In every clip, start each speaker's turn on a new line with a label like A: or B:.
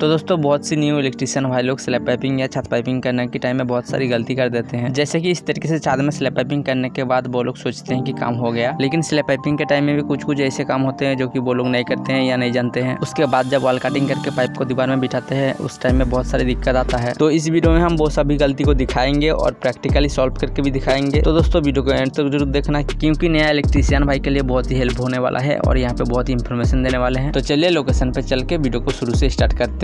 A: तो दोस्तों, बहुत सी न्यू इलेक्ट्रिशियन भाई लोग स्लैब पाइपिंग या छत पाइपिंग करने के टाइम में बहुत सारी गलती कर देते हैं। जैसे कि इस तरीके से छत में स्लैब पाइपिंग करने के बाद वो लोग सोचते हैं कि काम हो गया। लेकिन स्लैब पाइपिंग के टाइम में भी कुछ कुछ ऐसे काम होते हैं जो कि वो लोग नहीं करते हैं या नहीं जानते हैं। उसके बाद जब वॉल कटिंग करके पाइप को दीवार में बिठाते हैं, उस टाइम में बहुत सारी दिक्कत आता है। तो इस वीडियो में हम वो सभी गलती को दिखाएँगे और प्रैक्टिकली सॉल्व करके भी दिखाएँगे। तो दोस्तों वीडियो को एंड तक ज़रूर देखना क्योंकि नया इलेक्ट्रिशियन भाई के लिए बहुत ही हेल्प होने वाला है और यहाँ पे बहुत ही इन्फॉर्मेशन देने वाले हैं। तो चलिए लोकेशन पे चल के वीडियो को शुरू से स्टार्ट करते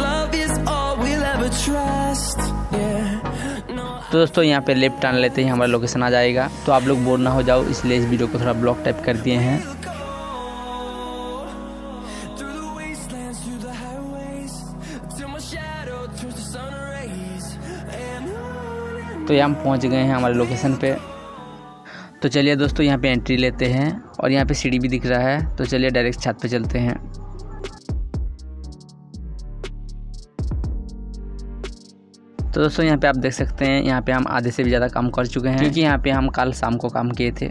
A: तो दोस्तों, यहाँ पे लेफ़्ट टर्न लेते ही हमारा लोकेशन आ जाएगा। तो आप लोग बोर ना हो जाओ, इसलिए इस वीडियो को थोड़ा ब्लॉक टाइप कर दिए हैं। तो यहाँ हम पहुँच गए हैं हमारे लोकेशन पे। तो चलिए दोस्तों, यहाँ पे एंट्री लेते हैं और यहाँ पे सीढ़ी भी दिख रहा है। तो चलिए डायरेक्ट छत पे चलते हैं। तो दोस्तों, यहाँ पे आप देख सकते हैं, यहाँ पे हम आधे से भी ज़्यादा काम कर चुके हैं, क्योंकि यहाँ पे हम कल शाम को काम किए थे।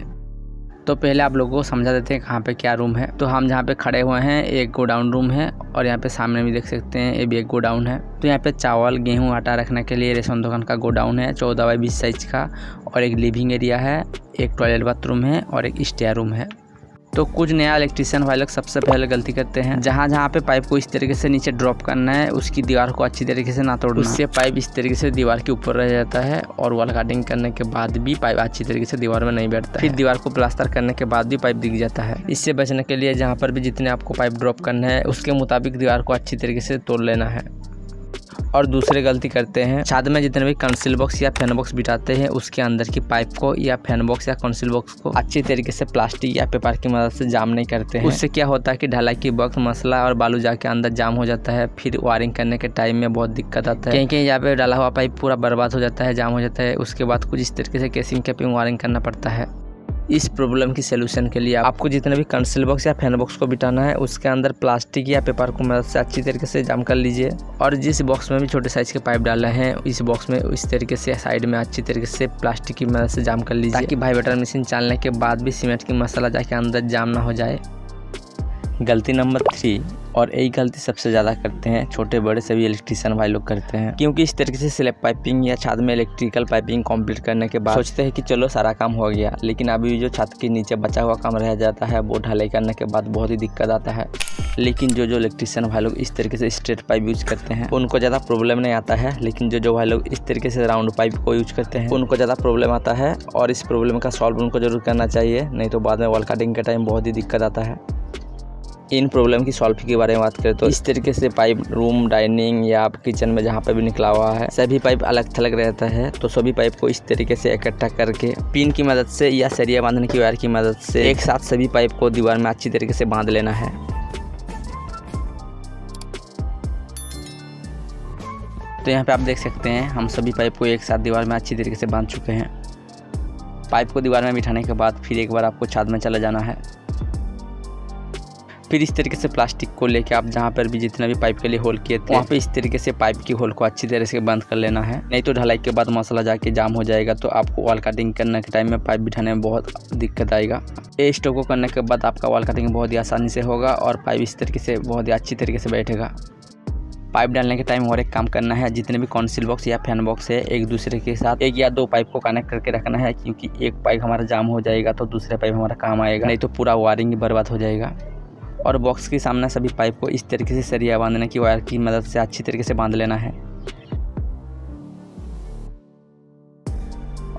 A: तो पहले आप लोगों को समझा देते हैं कहाँ पे क्या रूम है। तो हम जहाँ पे खड़े हुए हैं, एक गोडाउन रूम है, और यहाँ पे सामने भी देख सकते हैं, ये भी एक गोडाउन है। तो यहाँ पे चावल, गेहूँ, आटा रखने के लिए रेशन दुकान का गोडाउन है, चौदह बाई बीस साइज़ का, और एक लिविंग एरिया है, एक टॉयलेट बाथरूम है, और एक स्टेयर रूम है। तो कुछ नया इलेक्ट्रिशियन वाले लोग सबसे पहले गलती करते हैं। जहाँ जहाँ पे पाइप को इस तरीके से नीचे ड्रॉप करना है उसकी दीवार को अच्छी तरीके से ना तोड़ना। उससे पाइप इस तरीके से दीवार के ऊपर रह जाता है और वॉल काटिंग करने के बाद भी पाइप अच्छी तरीके से दीवार में नहीं बैठता फिर दीवार को प्लास्टर करने के बाद भी पाइप दिख जाता है। इससे बचने के लिए जहाँ पर भी जितने आपको पाइप ड्रॉप करना है उसके मुताबिक दीवार को अच्छी तरीके से तोड़ लेना है। और दूसरे गलती करते हैं। छाद में जितने भी कंसिल बॉक्स या फ़ैन बॉक्स बिठाते हैं, उसके अंदर की पाइप को या फ़ैन बॉक्स या कंसिल बॉक्स को अच्छी तरीके से प्लास्टिक या पेपर की मदद से जाम नहीं करते हैं। उससे क्या होता है कि ढलाई की बॉक्स मसला और बालू जाके अंदर जाम हो जाता है, फिर वायरिंग करने के टाइम में बहुत दिक्कत आता है। कहीं कहीं यहाँ पे डाला हुआ पाइप पूरा बर्बाद हो जाता है जाम हो जाता है, उसके बाद कुछ इस तरीके से केसिंग कैपिंग वायरिंग करना पड़ता है। इस प्रॉब्लम की सोल्यूशन के लिए आपको जितने भी कंसिल बॉक्स या फ़ैन बॉक्स को बिटाना है, उसके अंदर प्लास्टिक या पेपर को मदद से अच्छी तरीके से जाम कर लीजिए। और जिस बॉक्स में भी छोटे साइज़ के पाइप डाले हैं, इस बॉक्स में इस तरीके से साइड में अच्छी तरीके से प्लास्टिक की मदद से जाम कर लीजिए। ताकि वाइब्रेटर मशीन चलने के बाद भी सीमेंट की मसाला जाके अंदर जाम ना हो जाए। गलती नंबर थ्री और यही गलती सबसे ज़्यादा करते हैं। छोटे बड़े सभी इलेक्ट्रिशियन भाई लोग करते हैं। क्योंकि इस तरीके से स्लेब पाइपिंग या छत में इलेक्ट्रिकल पाइपिंग कंप्लीट करने के बाद सोचते हैं कि चलो सारा काम हो गया। लेकिन अभी जो छत के नीचे बचा हुआ काम रह जाता है, वो ढलाई करने के बाद बहुत ही दिक्कत आता है। लेकिन जो जो इलेक्ट्रिशियन भाई लोग इस तरीके से स्ट्रेट पाइप यूज़ करते हैं, उनको ज़्यादा प्रॉब्लम नहीं आता है। लेकिन जो जो भाई लोग इस तरीके से राउंड पाइप को यूज़ करते हैं, उनको ज़्यादा प्रॉब्लम आता है। और इस प्रॉब्लम का सॉल्व उनको ज़रूर करना चाहिए, नहीं तो बाद में वॉल कटिंग के टाइम बहुत ही दिक्कत आता है। इन प्रॉब्लम की सॉल्व के बारे में बात करें तो इस तरीके से पाइप रूम डाइनिंग या आप किचन में जहाँ पर भी निकला हुआ है, सभी पाइप अलग थलग रहता है तो सभी पाइप को इस तरीके से इकट्ठा करके पिन की मदद से या सरिया बांधने की वायर की मदद से एक साथ सभी पाइप को दीवार में अच्छी तरीके से बाँध लेना है। तो यहाँ पे आप देख सकते हैं, हम सभी पाइप को एक साथ दीवार में अच्छी तरीके से बाँध चुके हैं। पाइप को दीवार में बिठाने के बाद फिर एक बार आपको छाद में चला जाना है। फिर इस तरीके से प्लास्टिक को लेके आप जहाँ पर भी जितना भी पाइप के लिए होल किए थे वहाँ पे इस तरीके से पाइप की होल को अच्छी तरह से बंद कर लेना है। नहीं तो ढलाई के बाद मसाला जाके जाम हो जाएगा तो आपको वॉल कटिंग करने के टाइम में पाइप बिठाने में बहुत दिक्कत आएगा। ए स्टोक को करने के बाद आपका वॉल कटिंग बहुत ही आसानी से होगा और पाइप इस तरीके से बहुत ही अच्छी तरीके से बैठेगा। पाइप डालने के टाइम और एक काम करना है जितने भी कॉन्सिल बॉक्स या फ़ैन बॉक्स है एक दूसरे के साथ एक या दो पाइप को कनेक्ट करके रखना है क्योंकि एक पाइप हमारा जाम हो जाएगा तो दूसरे पाइप हमारा काम आएगा नहीं तो पूरा वायरिंग बर्बाद हो जाएगा। और बॉक्स के सामने सभी पाइप को इस तरीके से सरिया बांधने की वायर की मदद से अच्छी तरीके से बाँध लेना है।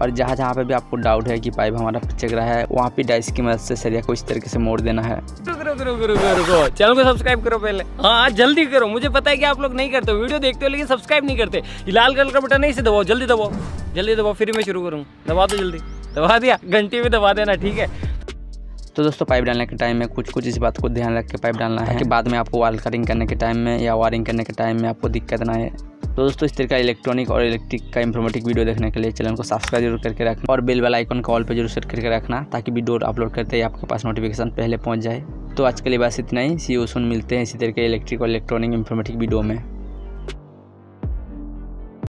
A: और जहाँ जहाँ पे भी आपको डाउट है कि पाइप हमारा पिचक रहा है वहाँ पे डाइस की मदद से सरिया को इस तरीके से मोड़ देना है।
B: चैनल को सब्सक्राइब करो पहले। हाँ, जल्दी करो। मुझे पता है कि आप लोग नहीं करते वीडियो देखते हो लेकिन सब्सक्राइब नहीं करते। लाल कलर का बटन नहीं से दबाओ। जल्दी दबाओ। जल्दी दबाओ फिर मैं शुरू करूँ। दबा दो जल्दी। दबा दिया। घंटी भी दबा देना ठीक है?
A: तो दोस्तों, पाइप डालने के टाइम में कुछ कुछ इस बात को ध्यान रख के पाइप डालना है। कि बाद में आपको वाल कटिंग करने के टाइम में या वायरिंग करने के टाइम में आपको दिक्कत ना आए। तो दोस्तों, इस तरह का इलेक्ट्रॉनिक और इलेक्ट्रिक का इंफॉर्मेटिक वीडियो देखने के लिए चैनल को सब्सक्राइब ज़रूर करके रखना और बेल वाला आइकन कॉल पर ज़रूर सेट करके रखना ताकि वीडियो अपलोड करते ही आपके पास नोटिफिकेशन पहले पहुँच जाए। तो आज के लिए बस इतना ही। सी ओ सुन मिलते हैं इसी तरह के इलेक्ट्रिक और इलेक्ट्रॉनिक इंफॉर्मेटिक वीडियो में।